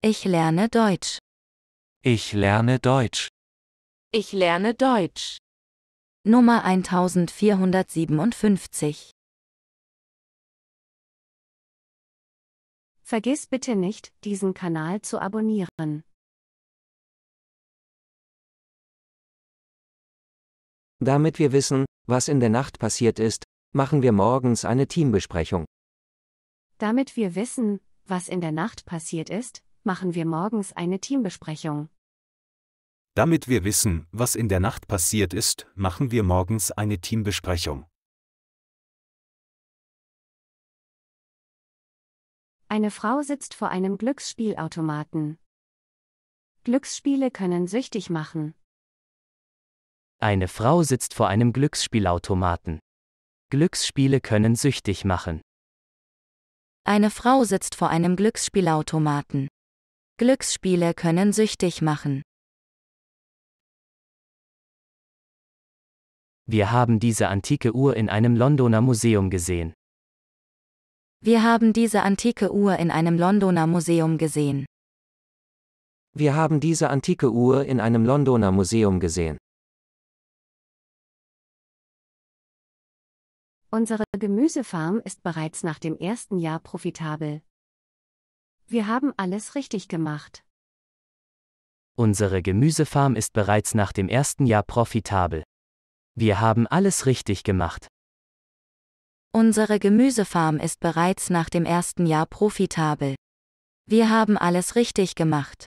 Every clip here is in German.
Ich lerne Deutsch. Ich lerne Deutsch. Ich lerne Deutsch. Nummer 1457. Vergiss bitte nicht, diesen Kanal zu abonnieren. Damit wir wissen, was in der Nacht passiert ist, machen wir morgens eine Teambesprechung. Damit wir wissen, was in der Nacht passiert ist, machen wir morgens eine Teambesprechung. Damit wir wissen, was in der Nacht passiert ist, machen wir morgens eine Teambesprechung. Eine Frau sitzt vor einem Glücksspielautomaten. Glücksspiele können süchtig machen. Eine Frau sitzt vor einem Glücksspielautomaten. Glücksspiele können süchtig machen. Eine Frau sitzt vor einem Glücksspielautomaten. Glücksspiele können süchtig machen. Wir haben diese antike Uhr in einem Londoner Museum gesehen. Wir haben diese antike Uhr in einem Londoner Museum gesehen. Wir haben diese antike Uhr in einem Londoner Museum gesehen. Unsere Gemüsefarm ist bereits nach dem ersten Jahr profitabel. Wir haben alles richtig gemacht. Unsere Gemüsefarm ist bereits nach dem ersten Jahr profitabel. Wir haben alles richtig gemacht. Unsere Gemüsefarm ist bereits nach dem ersten Jahr profitabel. Wir haben alles richtig gemacht.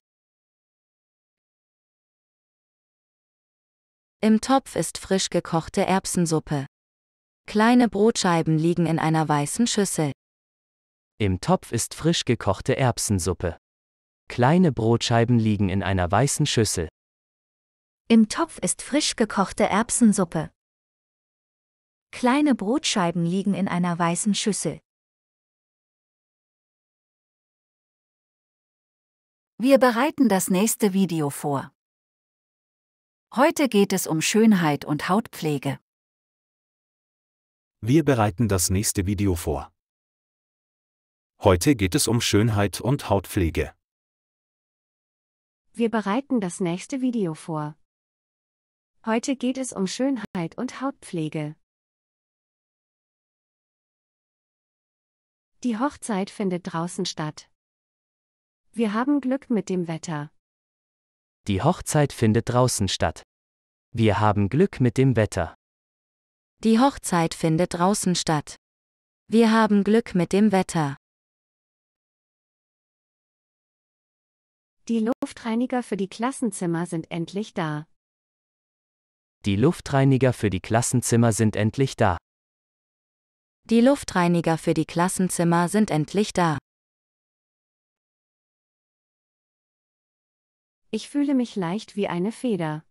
Im Topf ist frisch gekochte Erbsensuppe. Kleine Brotscheiben liegen in einer weißen Schüssel. Im Topf ist frisch gekochte Erbsensuppe. Kleine Brotscheiben liegen in einer weißen Schüssel. Im Topf ist frisch gekochte Erbsensuppe. Kleine Brotscheiben liegen in einer weißen Schüssel. Wir bereiten das nächste Video vor. Heute geht es um Schönheit und Hautpflege. Wir bereiten das nächste Video vor. Heute geht es um Schönheit und Hautpflege. Wir bereiten das nächste Video vor. Heute geht es um Schönheit und Hautpflege. Die Hochzeit findet draußen statt. Wir haben Glück mit dem Wetter. Die Hochzeit findet draußen statt. Wir haben Glück mit dem Wetter. Die Hochzeit findet draußen statt. Wir haben Glück mit dem Wetter. Die Luftreiniger für die Klassenzimmer sind endlich da. Die Luftreiniger für die Klassenzimmer sind endlich da. Die Luftreiniger für die Klassenzimmer sind endlich da. Ich fühle mich leicht wie eine Feder.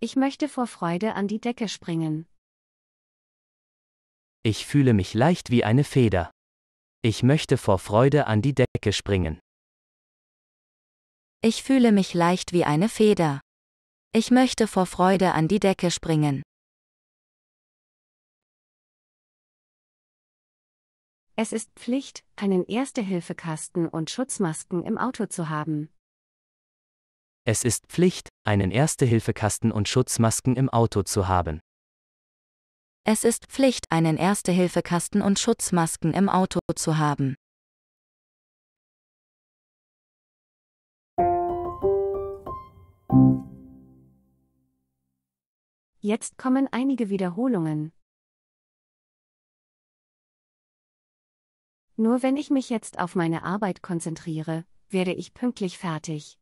Ich möchte vor Freude an die Decke springen. Ich fühle mich leicht wie eine Feder. Ich möchte vor Freude an die Decke springen. Ich fühle mich leicht wie eine Feder. Ich möchte vor Freude an die Decke springen. Es ist Pflicht, einen Erste-Hilfe-Kasten und Schutzmasken im Auto zu haben. Es ist Pflicht, einen Erste-Hilfe-Kasten und Schutzmasken im Auto zu haben. Es ist Pflicht, einen Erste-Hilfe-Kasten und Schutzmasken im Auto zu haben. Jetzt kommen einige Wiederholungen. Nur wenn ich mich jetzt auf meine Arbeit konzentriere, werde ich pünktlich fertig.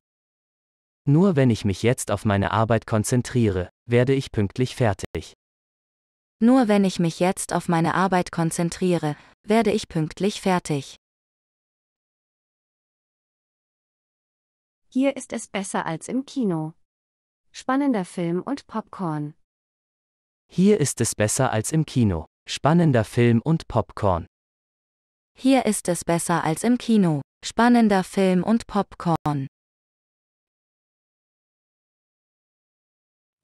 Nur wenn ich mich jetzt auf meine Arbeit konzentriere, werde ich pünktlich fertig. Nur wenn ich mich jetzt auf meine Arbeit konzentriere, werde ich pünktlich fertig. Hier ist es besser als im Kino. Spannender Film und Popcorn. Hier ist es besser als im Kino. Spannender Film und Popcorn. Hier ist es besser als im Kino. Spannender Film und Popcorn.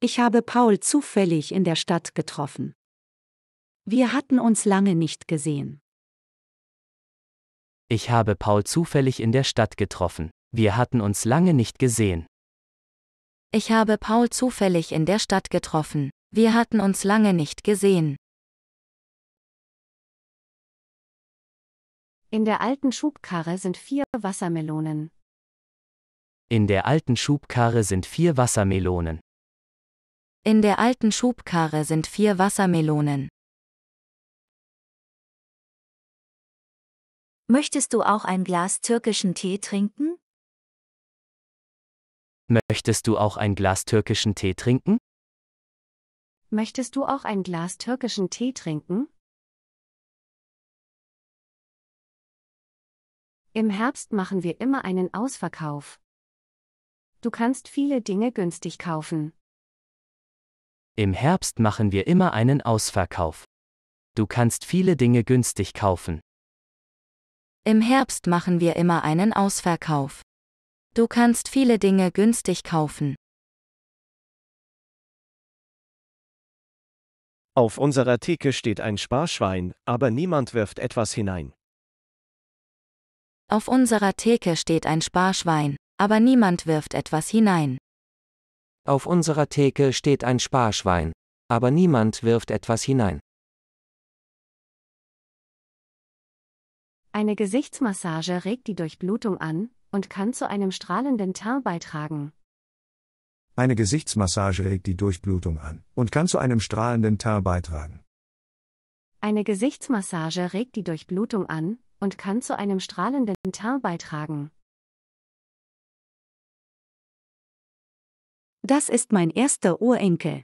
Ich habe Paul zufällig in der Stadt getroffen. Wir hatten uns lange nicht gesehen. Ich habe Paul zufällig in der Stadt getroffen. Wir hatten uns lange nicht gesehen. Ich habe Paul zufällig in der Stadt getroffen. Wir hatten uns lange nicht gesehen. In der alten Schubkarre sind vier Wassermelonen. In der alten Schubkarre sind vier Wassermelonen. In der alten Schubkarre sind vier Wassermelonen. Möchtest du auch ein Glas türkischen Tee trinken? Möchtest du auch ein Glas türkischen Tee trinken? Möchtest du auch ein Glas türkischen Tee trinken? Im Herbst machen wir immer einen Ausverkauf. Du kannst viele Dinge günstig kaufen. Im Herbst machen wir immer einen Ausverkauf. Du kannst viele Dinge günstig kaufen. Im Herbst machen wir immer einen Ausverkauf. Du kannst viele Dinge günstig kaufen. Auf unserer Theke steht ein Sparschwein, aber niemand wirft etwas hinein. Auf unserer Theke steht ein Sparschwein, aber niemand wirft etwas hinein. Auf unserer Theke steht ein Sparschwein, aber niemand wirft etwas hinein. Eine Gesichtsmassage regt die Durchblutung an und kann zu einem strahlenden Teint beitragen. Eine Gesichtsmassage regt die Durchblutung an und kann zu einem strahlenden Teint beitragen. Eine Gesichtsmassage regt die Durchblutung an und kann zu einem strahlenden Teint beitragen. Das ist mein erster Urenkel.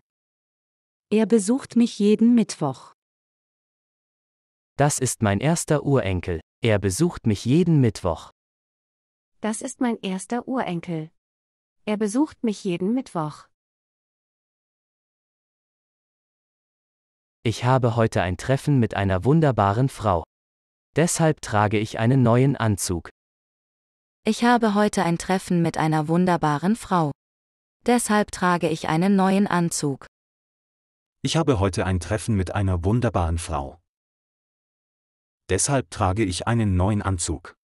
Er besucht mich jeden Mittwoch. Das ist mein erster Urenkel. Er besucht mich jeden Mittwoch. Das ist mein erster Urenkel. Er besucht mich jeden Mittwoch. Ich habe heute ein Treffen mit einer wunderbaren Frau. Deshalb trage ich einen neuen Anzug. Ich habe heute ein Treffen mit einer wunderbaren Frau. Deshalb trage ich einen neuen Anzug. Ich habe heute ein Treffen mit einer wunderbaren Frau. Deshalb trage ich einen neuen Anzug.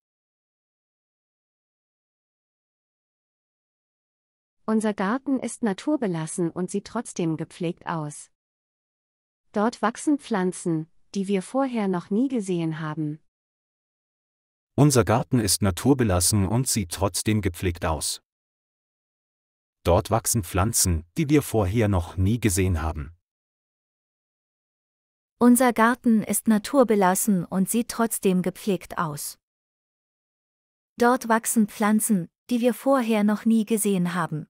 Unser Garten ist naturbelassen und sieht trotzdem gepflegt aus. Dort wachsen Pflanzen, die wir vorher noch nie gesehen haben. Unser Garten ist naturbelassen und sieht trotzdem gepflegt aus. Dort wachsen Pflanzen, die wir vorher noch nie gesehen haben. Unser Garten ist naturbelassen und sieht trotzdem gepflegt aus. Dort wachsen Pflanzen, die wir vorher noch nie gesehen haben.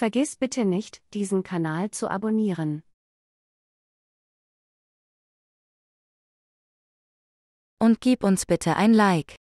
Vergiss bitte nicht, diesen Kanal zu abonnieren. Und gib uns bitte ein Like.